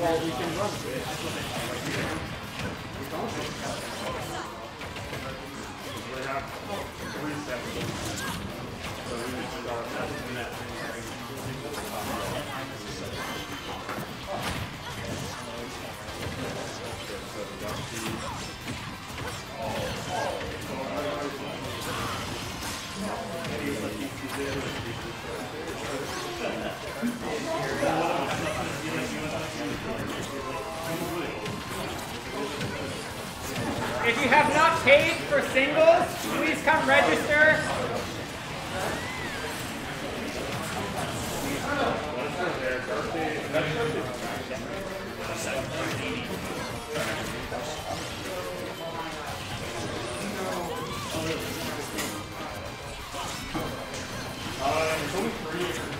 Well, we can run. We have three seconds. So we need to start that. If you have not paid for singles, please come register. Uh, it's only three.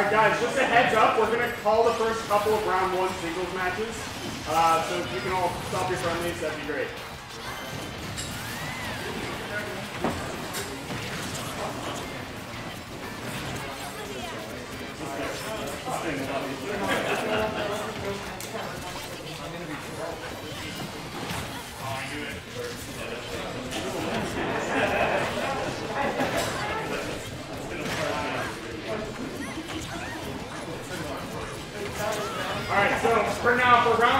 Alright guys, just a heads up, we're gonna call the first couple of round one singles matches. Uh, so if you can all stop your friendlies, that'd be great.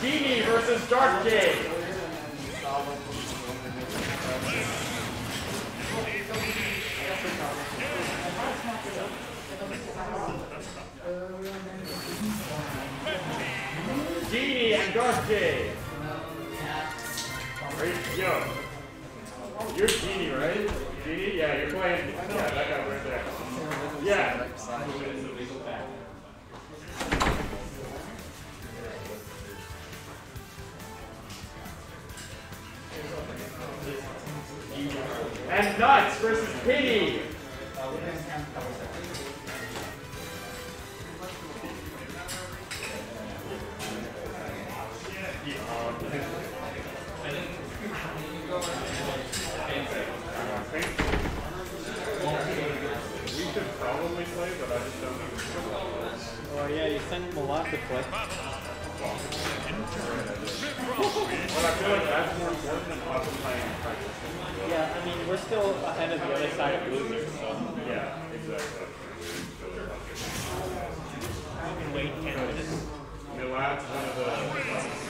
Dini versus Dark J. Dini and Dark J. Are you, yo, you're Genie, right? Genie? Yeah, you're playing. Yeah, that guy right there. Yeah. Nuts versus Pity. Oh yeah, you sent him a lot to play. Yeah, I mean, we're still ahead of the other side of losers, so Yeah, exactly. we can wait 10 minutes. One of the.